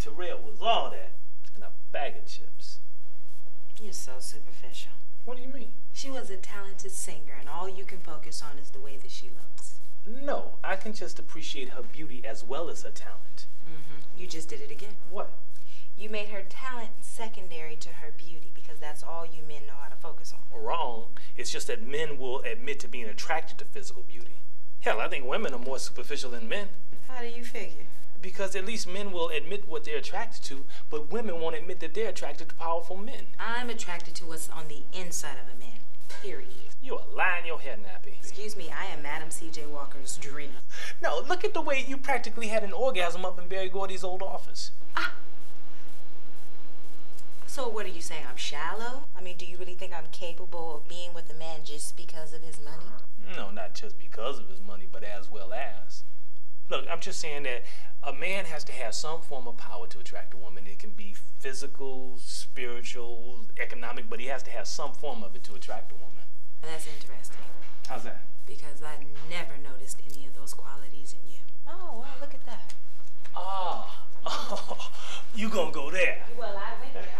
Terrell was all that and a bag of chips. You're so superficial. What do you mean? She was a talented singer, and all you can focus on is the way that she looks. No, I can just appreciate her beauty as well as her talent. Mm-hmm. You just did it again. What? You made her talent secondary to her beauty because that's all you men know how to focus on. Wrong. It's just that men will admit to being attracted to physical beauty. Hell, I think women are more superficial than men. How do you figure? Because at least men will admit what they're attracted to, but women won't admit that they're attracted to powerful men. I'm attracted to what's on the inside of a man. Period. You are lying your head, Nappy. Excuse me, I am Madam C.J. Walker's dream. No, look at the way you practically had an orgasm up in Berry Gordy's old office. Ah. So what are you saying? I'm shallow? I mean, do you really think I'm capable of being with a man just because of his money? No, not just because of his money, but as well as. Look, I'm just saying that a man has to have some form of power to attract a woman. It can be physical, spiritual, economic, but he has to have some form of it to attract a woman. That's interesting. How's that? Because I never noticed any of those qualities in you. Oh, well, look at that. Ah, oh, you gonna go there? Well, I went there.